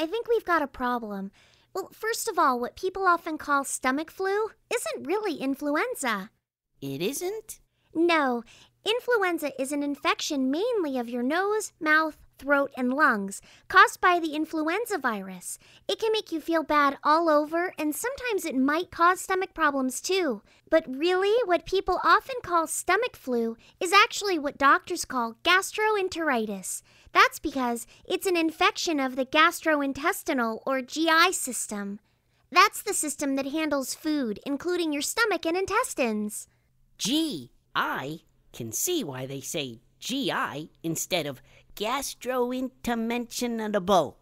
I think we've got a problem. Well, first of all, what people often call stomach flu isn't really influenza. It isn't? No, influenza is an infection mainly of your nose, mouth, throat, and lungs caused by the influenza virus. It can make you feel bad all over, and sometimes it might cause stomach problems too. But really, what people often call stomach flu is actually what doctors call gastroenteritis. That's because it's an infection of the gastrointestinal or GI system. That's the system that handles food, including your stomach and intestines. Gee, I can see why they say GI instead of gastrointestinal.